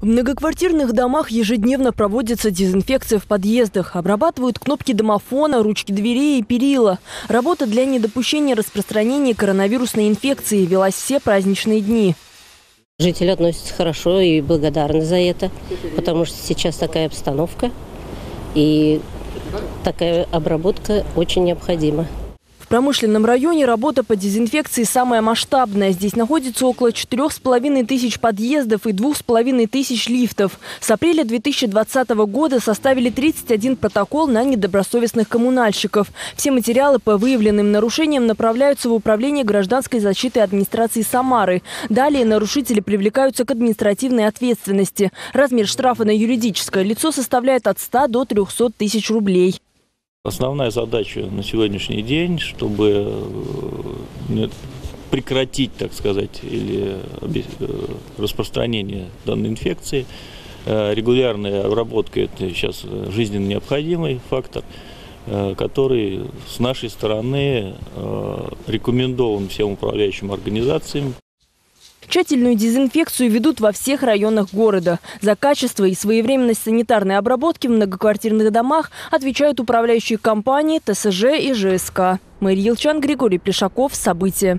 В многоквартирных домах ежедневно проводится дезинфекция в подъездах. Обрабатывают кнопки домофона, ручки дверей и перила. Работа для недопущения распространения коронавирусной инфекции велась все праздничные дни. Жители относятся хорошо и благодарны за это, потому что сейчас такая обстановка, и такая обработка очень необходима. Промышленном районе работа по дезинфекции самая масштабная. Здесь находится около четырех с половиной тысяч подъездов и двух с половиной тысяч лифтов. С апреля 2020 года составили 31 протокол на недобросовестных коммунальщиков. Все материалы по выявленным нарушениям направляются в Управление гражданской защиты администрации Самары. Далее нарушители привлекаются к административной ответственности. Размер штрафа на юридическое лицо составляет от 100 до 300 тысяч рублей. Основная задача на сегодняшний день, чтобы э, прекратить, так сказать, или э, распространение данной инфекции, э, регулярная обработка – это сейчас жизненно необходимый фактор, который с нашей стороны рекомендован всем управляющим организациям. Тщательную дезинфекцию ведут во всех районах города. За качество и своевременность санитарной обработки в многоквартирных домах отвечают управляющие компании, ТСЖ и ЖСК. Мария Елчан, Григорий Плешаков. События.